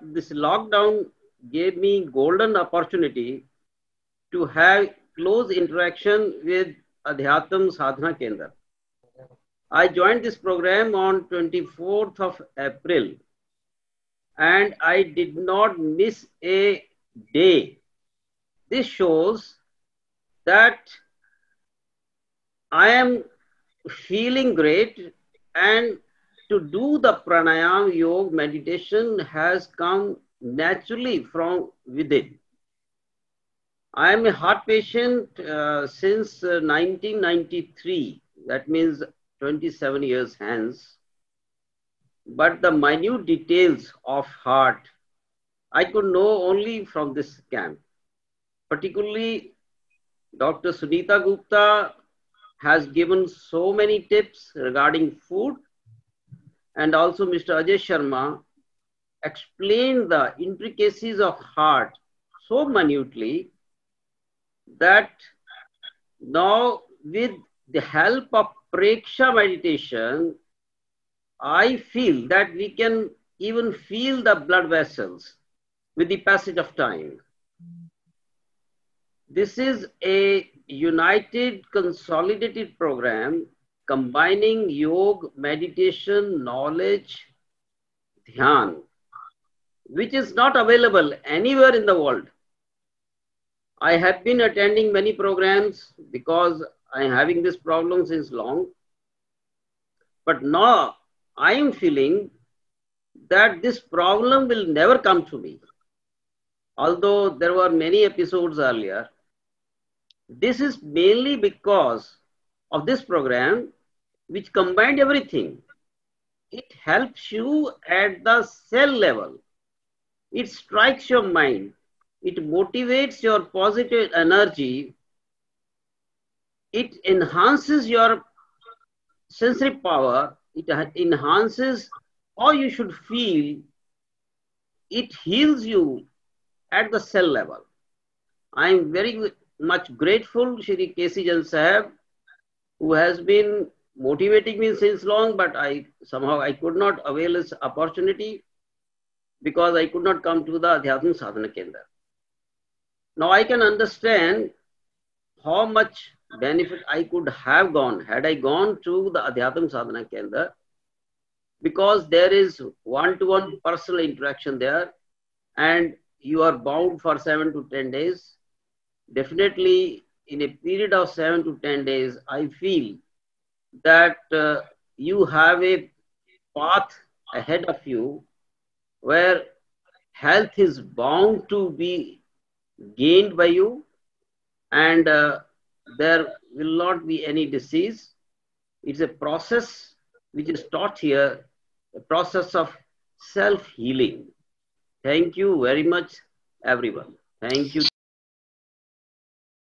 this lockdown gave me golden opportunity to have close interaction with Adhyatm Sadhna Kendra. I joined this program on 24th of April and I did not miss a day. This shows that I am feeling great and to do the pranayam yoga meditation has come naturally from within. I am a heart patient uh, since uh, 1993. That means 27 years hence. But the minute details of heart, I could know only from this camp. Particularly, Dr. Sunita Gupta has given so many tips regarding food and also Mr. Ajay Sharma explained the intricacies of heart so minutely that now with the help of Preksha meditation, I feel that we can even feel the blood vessels with the passage of time. This is a united, consolidated program combining yoga, meditation, knowledge, dhyan, which is not available anywhere in the world. I have been attending many programs because I am having this problem since long. But now I am feeling that this problem will never come to me. Although there were many episodes earlier, this is mainly because of this program which combined everything. It helps you at the cell level. It strikes your mind. It motivates your positive energy. It enhances your sensory power. It enhances how you should feel. It heals you at the cell level. I am very much grateful, Shri K.C. Jain Sahab, who has been motivating me since long, but I somehow I could not avail this opportunity because I could not come to the Adhyatm Sadhna Kendra. Now I can understand how much benefit I could have gone had I gone to the Adhyatm Sadhna Kendra because there is one-to-one personal interaction there and you are bound for seven to 10 days. Definitely in a period of seven to 10 days, I feel that uh, you have a path ahead of you where health is bound to be gained by you and uh, there will not be any disease. It's a process which is taught here, a process of self healing. Thank you very much, everyone. Thank you.